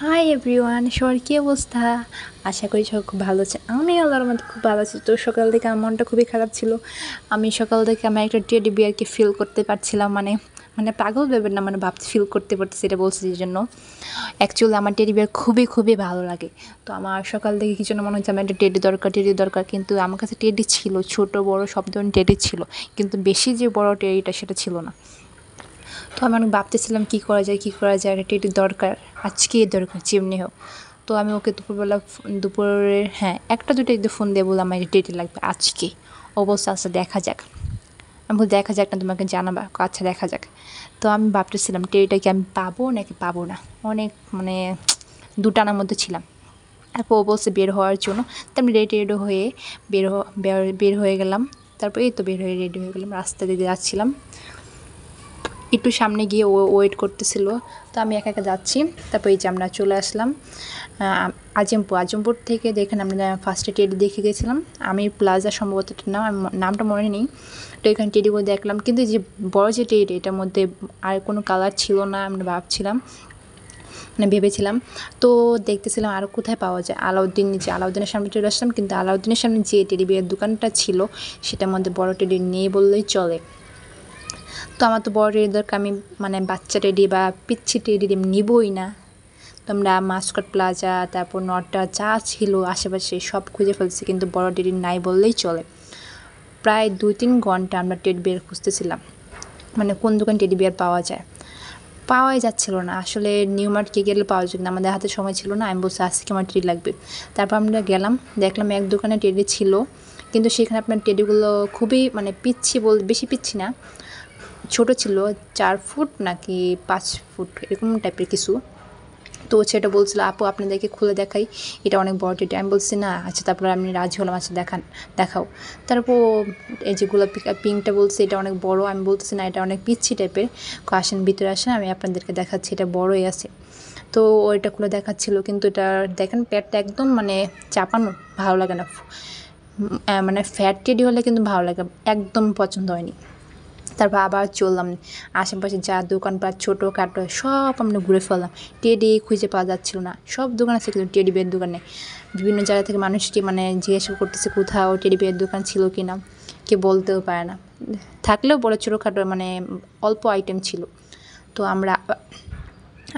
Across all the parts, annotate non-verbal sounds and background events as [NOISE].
Hi everyone সবার কী অবস্থা? আশা করি সব খুব ভালো আছে। আমি আল্লাহর মধ্যে খুব ভালো আছি। তো সকাল থেকে আমার মনটা খুবই খারাপ ছিল। আমি সকাল থেকে আমি একটা টেডি বিয়ারকে ফিল করতে পারছিলাম। মানে মানে পাগল ভেবেন না মানে ভাবতে ফিল করতে পারতেছি, এটা বলছি যে জন্য। অ্যাকচুয়ালি আমার টেডি বিয়ার খুবই খুবই ভালো লাগে। তো আমার সকাল থেকে কিছু না মনে হচ্ছে আমার একটা টেডি দরকার টেডি দরকার? কিন্তু আমার কাছে টেডি ছিল, ছোট, বড়, সব ধরনের টেডি ছিল। কিন্তু বেশি যে বড় টেডিটা সেটা ছিল না। তো আমি অনেক ভাবতেছিলাম কী করা যায়, কী করা যায় একটা টেডির দরকার। আজকে দরকার, যেমনি হোক। তো আমি ওকে দুপুরবেলা দুপুরে হ্যাঁ একটা দুটো একটু ফোন দিয়ে বললাম, আমার টেডি লাগবে আজকে। অবস্থা আচ্ছা দেখা যাক। আমি বল দেখা যাক না, তোমাকে জানাবা। আচ্ছা দেখা যাক। তো আমি ভাবতেছিলাম টেডিটা কি আমি পাবো নাকি পাবো না? অনেক মানে দুটানার মধ্যে ছিলাম। তারপর ও বের হওয়ার জন্য, তো আমি রেডি রেডি হয়ে বের বের হয়ে গেলাম। তারপর এই তো বের হয়ে রেডি হয়ে গেলাম, রাস্তা দিয়ে যাচ্ছিলাম। একটু সামনে গিয়ে ও ওয়েট করতেছিল। তো আমি একা একা যাচ্ছি। তারপর এই যে আমরা চলে আসলাম। আজমপুর। আজমপুর থেকে দেখেন আমরা ফার্স্টে টেডি দেখে গেছিলাম। আমি প্লাজা সম্ভবত নাম নামটা মনে নেই। তো এখানে টেডি টেডিগুলো দেখলাম। কিন্তু যে বড় যে টেডি এটার মধ্যে আর কোনো কালার ছিল না আমরা ভাবছিলাম। মানে ভেবেছিলাম। তো দেখতেছিলাম আর কোথায় পাওয়া যায়। আলাউদ্দিন নিচে আলাউদ্দিনের সামনে চলে আসলাম। কিন্তু আলাউদ্দিনের সামনে যে টেডি বিয়ের দোকানটা ছিল, সেটার মধ্যে বড় টেডি নেই বললেই চলে। তো আমার তো বড় রেডি দরকার, আমি মানে বাচ্চা রেডি বা পিচ্ছি রেডি নিবই না। তোমরা মাস্কট প্লাজা তারপর নটটা যা ছিল আশেপাশে সব খুঁজে ফেলছি, কিন্তু বড় টেডি নাই বললেই চলে। প্রায় দুই তিন ঘণ্টা আমরা টেডি বিয়ার খুঁজতেছিলাম মানে কোন দোকান টেডি বিয়ার পাওয়া যায়। পাওয়াই যাচ্ছিল না, আসলে নিউ মার্টকে গেলে পাওয়া যাবে না, আমাদের হাতে সময় ছিল না, আমি বলছি আজকে আমার টেডি লাগবে। তারপর আমরা গেলাম, দেখলাম এক দোকানে টেডি ছিল, কিন্তু সেখানে আপনার টেডিগুলো খুবই মানে পিচ্ছি বল, বেশি পিচ্ছি না। ছোট ছিল, চার ফুট নাকি পাঁচ ফুট, এরকম টাইপের কিছু। তো সেটা বলছিল, আপু, আপনাদেরকে খুলে দেখাই, এটা অনেক বড় টেটি আমি বলছি, না আচ্ছা তারপরে আমি রাজি হলাম আচ্ছা দেখান, দেখাও। তারপর এই যে গোলাপি পিঙ্কটা বলছে, এটা অনেক বড়। আমি বলতেছি, না, এটা অনেক পিচ্ছি টাইপের আসেন, ভিতরে আসেন, আমি আপনাদেরকে দেখাচ্ছি, এটা বড়ই আছে। তো ওইটা খুলে দেখাচ্ছিল, কিন্তু এটা, দেখেন প্যাটটা একদম মানে চাপানো, ভালো লাগে না। মানে ফ্যাট টেডি হলে কিন্তু ভালো লাগে, একদম পছন্দ হয়নি। তারপর আবার চললাম। আশেপাশে যা দোকানপাট ছোটো খাটো, সব আমরা ঘুরে ফেললাম। টেডি খুঁজে পাওয়া যাচ্ছিল না। সব দোকান আছে কিন্তু টেডি বিয়ের দোকানে। বিভিন্ন জায়গা থেকে মানুষকে মানে জিজ্ঞাসা করতেছে কোথাও টেডি বিয়ের দোকান ছিল কি না কে বলতেও পারে না। থাকলেও বড় ছোটো খাটো মানে অল্প আইটেম ছিল। তো আমরা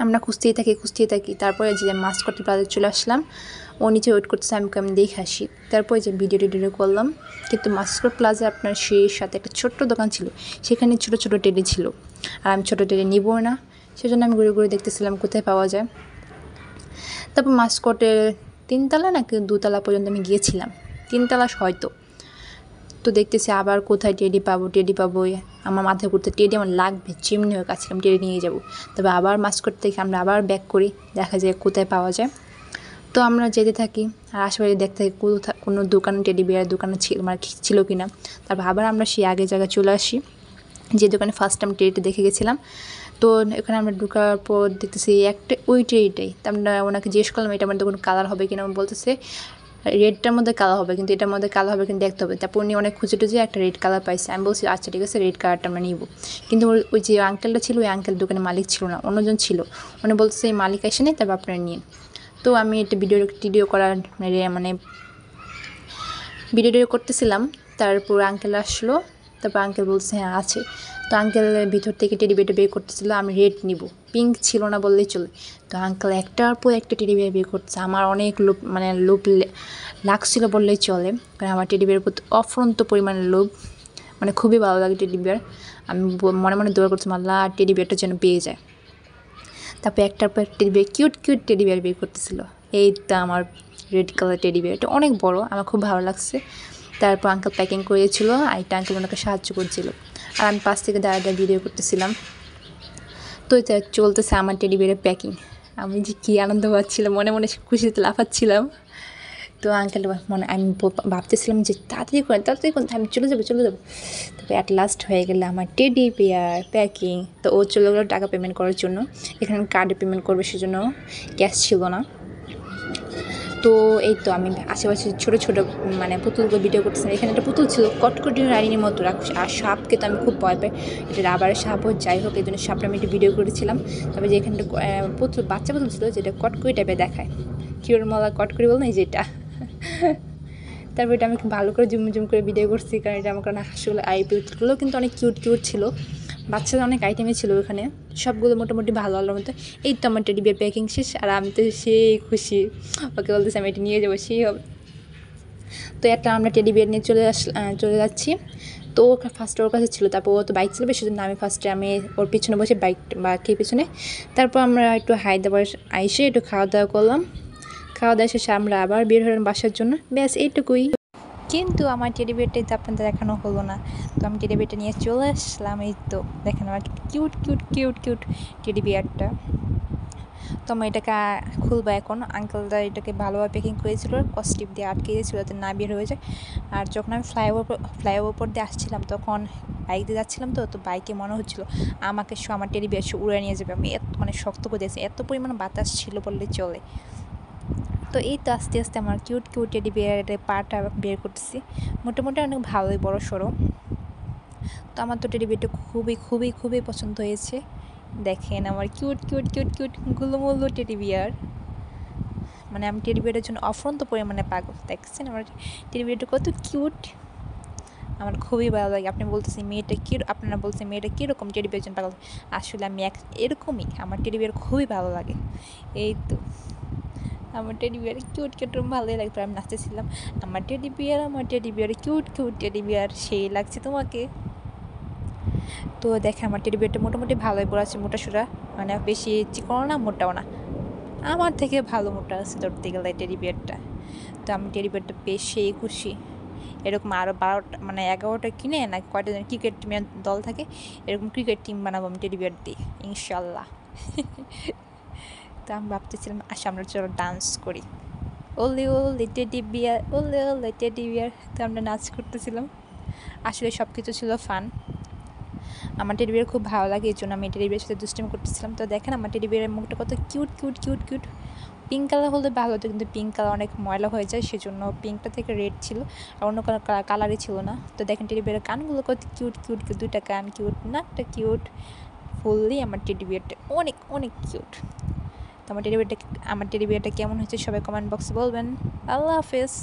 আমরা খুঁজতেই থাকি খুঁজতেই থাকি। তারপরে যে মাস্কট প্লাজা চলে আসলাম। ও নিচে ওয়েট করতেছে, আমি আমি দেখে আসি। তারপরে যে ভিডিও টিডিও করলাম, কিন্তু মাস্কট প্লাজা আপনার সেই সাথে একটা ছোট্ট দোকান ছিল, সেখানে ছোট ছোট টেডি ছিল। আর আমি ছোটো টেডি নিবো না, সেজন্য আমি ঘুরে ঘুরে দেখতেছিলাম কোথায় পাওয়া যায়। তারপর মাস্কটের তিনতলা নাকি দুতলা পর্যন্ত আমি গিয়েছিলাম, তিনতলা হয়তো। তো দেখতেছি আবার কোথায় টেডি পাবো টেডি পাবো আমার মাথায় করতে টেডি আমার লাগবে, চিমনি হয়ে কাছে, আমি টেডি নিয়ে যাব। তবে আবার মাস্কট থেকে আমরা আবার ব্যাক করি, দেখা যায় কোথায় পাওয়া যায়। তো আমরা যেতে থাকি, আর আশেপাশে দেখতে থাকি কোনো দোকানে টেডি বিয়ার দোকানে ছিল মানে ছিল কি না তারপর আবার আমরা সেই আগের জায়গায় চলে আসি। যে দোকানে ফার্স্ট টাইম টেডিটা দেখে গেছিলাম। তো এখানে আমরা ঢুকার পর দেখতেছি একটা, ওই টেডিটাই তো আমরা ওনাকে জিজ্ঞেস করলাম, এটা আমাদের কোনো কালার হবে কিনা? বলতেছে রেডটার মধ্যে কালো হবে, কিন্তু এটার মধ্যে কালো হবে, কিন্তু দেখতে হবে। তারপর উনি অনেক খুঁজে টুজে একটা রেড কালার পাইছে। আমি বলছি আচ্ছা ঠিক আছে রেড কালারটা আমরা নিব। কিন্তু ওই যে আঙ্কেলটা ছিল, ওই আঙ্কেল দোকানে মালিক ছিল না, অন্যজন ছিল। উনি বলতেছে, এই মালিক এসে নেই, তারপর আপনারা নিন। তো আমি একটা ভিডিও টিডিও করার মানে, ভিডিও করতেছিলাম। তারপর আঙ্কেল আসলো। তারপর আঙ্কেল বলছে হ্যাঁ আছে। তো আঙ্কেলের ভিতর থেকে টেডি বিয়ারটা বের করতেছিল। আমি রেড নিব। পিঙ্ক ছিল না বললেই চলে। তো আঙ্কেল একটার পর একটা টেডি বিয়ার বের করছে আমার অনেক লোভ মানে লোভ লাগছিল বললেই চলে। কারণ আমার টেডি বিয়ার প্রতি অফরন্ত পরিমাণে লোভ। মানে খুবই ভালো লাগে টেডি বিয়ার আমি মনে মনে দৌড় করছিলাম আল্লাহ টেডি বিয়ারটা যেন পেয়ে যায়। তারপর একটার পর teddy bear cute cute teddy bear বের করতেছিল। এই তো আমার রেড কালার টেডি বিয়ার এটা অনেক বড়, আমার খুব ভালো লাগছে। তারপর আঙ্কেল প্যাকিং করেছিল, আর এটা আঙ্কেল ওনাকে সাহায্য করছিল। আর আমি পাশ থেকে দাঁড়া দাঁড়া ভিডিও করতেছিলাম। তো এটা চলতেছে আমার টেডি বিয়ারের প্যাকিং আমি যে কী আনন্দ পাচ্ছিলাম, মনে মনে খুশিতে লাফাচ্ছিলাম। তো আঙ্কেল মনে আমি ভাবতেছিলাম যে তাড়াতাড়ি করেন তাড়াতাড়ি করেন আমি চলে যাব চলে যাব। তারপরে অ্যাট লাস্ট হয়ে গেলে আমার টেডি পেয়ার প্যাকিং তো ও চলে গেলো টাকা পেমেন্ট করার জন্য। এখানে কার্ডে পেমেন্ট করবে সেজন্য ক্যাশ ছিল না। তো এই তো আমি আশেপাশে ছোটো ছোটো মানে পুতুলগুলো ভিডিও করতেছিলাম। এখানে একটা পুতুল ছিল, কটকটি রানির মতো। রাখছে আর সাপকে তো আমি খুব ভয় পাই। এটা রাবারের সাপ হোক, যাই হোক, এই জন্য সাপটা আমি একটু ভিডিও করেছিলাম। তবে যে এখানটা পুতুল, বাচ্চা পুতুল ছিল, যেটা কটকরি টাইপের দেখায়। কিওর মলা কটকরি বল না যেটা [LAUGHS] তারপর এটা আমি ভালো করে জুম জুম করে ভিডিও করছি, কারণ এটা আমার কারণে হাসিগুলো আই পুতুলগুলো কিন্তু অনেক কিউট কিউট ছিল। বাচ্চাদের অনেক আইটেমই ছিল ওখানে। সবগুলো মোটামুটি ভালো আলোর মতো এই তো আমার টেডি বিয়ার প্যাকিং শেষ, আর আমি তো সেই খুশি। ওকে বলতেছি, আমি এটা নিয়ে যাব, সেই হবে। তো একটা আমরা টেডি বিয়ার নিয়ে চলে আস চলে যাচ্ছি। তো ও ফার্স্টে ওর কাছে ছিল, তারপর ও তো বাইক চালাবে, সেজন্য আমি ফার্স্টে আমি ওর পিছনে বসে বাইক বাইকের পিছনে, তারপর আমরা একটু হায়দ্রাবাদ আইসে একটু খাওয়া দাওয়া করলাম। খাওয়া দাওয়া শেষে আমরা আবার বের হলাম বাসার জন্য। ব্যাস, এইটুকুই। কিন্তু আমার টেডি বিয়ারটাই তো আপনাদের দেখানো হলো না। তো আমি টেডি বিয়ারটা নিয়ে চলে আসলাম, এই তো। দেখেন আমার cute cute cute cute teddy বিয়ারটা তো আমি এটাকে খুলবো এখন। আঙ্কেলদা এটাকে ভালোভাবে প্যাকিং করেছিল কস্টিপ দিয়ে আটকে দিয়েছিল যাতে না বের হয়ে যায়। আর যখন আমি ফ্লাইওভার ফ্লাইওভার দিয়ে আসছিলাম, তখন বাইক দিয়ে যাচ্ছিলাম তো তো বাইকে মনে হচ্ছিল, আমাকে সে আমার টেডি বিয়ার উড়ে নিয়ে যাবে। আমি এত মানে শক্ত করে দিয়েছি, এত পরিমাণ বাতাস ছিল বললে চলে। তো এই তো আস্তে আস্তে আমার কিউট কিউট টেডি বিয়ারের পাটা বের করতেছি। মোটামুটি অনেক ভালোই, বড় সড়ো তো আমার তো টেডি বিয়ারটা খুবই খুবই খুবই পছন্দ হয়েছে। দেখেন আমার কিউট কিউট কিউট কিউট গুলোমুলো টেডি বিয়ার মানে আমি টেডি বিয়ারের জন্য অফরন্ত পরিমাণে পাগল। দেখছেন আমার টেডি বিয়ারটা কত কিউট আমার খুবই ভালো লাগে। আপনি বলতেছেন মেয়েটা কী আপনারা বলছেন মেয়েটা কীরকম টেডি বিয়ার জন্য পাগল? আসলে আমি এক, এরকমই। আমার টেডি বিয়ার খুবই ভালো লাগে। এই তো। আমার টেডি বিয়ার কিউট কিউট ভালোই লাগতো, আমি নাচতেছিলাম। আমার টেডি বিয়ার আমার teddy bear cute cute teddy bear সেই লাগছে তোমাকে। তো দেখে আমার টেডি বিয়ারটা মোটামুটি ভালোই বড় আছে, মোটা সোটা মানে বেশি চিকন না, মোটাও না। আমার থেকে ভালো মোটা আছে ধরতে গেলে টেডি বিয়ারটা তো আমি টেডি বিয়ারটা সেই খুশি। এরকম আরও বারোটা মানে এগারোটা কিনে না কয়টা জন ক্রিকেট টিমের দল থাকে, এরকম ক্রিকেট টিম বানাবো আমি টেডি বিয়ার দিয়ে, ইনশাল্লাহ। তো আমি ভাবতেছিলাম, আসে আমরা চলো ডান্স করি। ওলে ওলে টেডি বিয়ার ওলে ওলে টেডি বিয়ার তো আমরা নাচ করতেছিলাম। আসলে সব কিছু ছিল ফান আমার টেডি বিয়ার খুব ভালো লাগে, এই জন্য আমি টেডি বিয়ার সাথে দুষ্টামি করতেছিলাম। তো দেখেন আমার টেডি বিয়ারের মুখটা কত cute cute cute cute pink colour হলে ভালো হতো, কিন্তু পিঙ্ক কালার অনেক ময়লা হয়ে যায়, সেজন্য পিঙ্কটা থেকে রেড ছিল, আর অন্য কোনো কালারই ছিল না। তো দেখেন টেডি বিয়ারের কানগুলো কত কিউট কিউট কিউট দুইটা কান কিউট নাকটা কিউট ফুললি আমার টেডি বিয়ারটা অনেক অনেক কিউট তো আমার টেডি আমার ডেলিভারিটা কেমন হয়েছে সবাই কমেন্ট বক্সে বলবেন। আল্লাহ হাফেজ।